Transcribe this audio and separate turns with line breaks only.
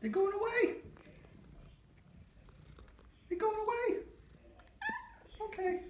They're going away. They're going away. Okay.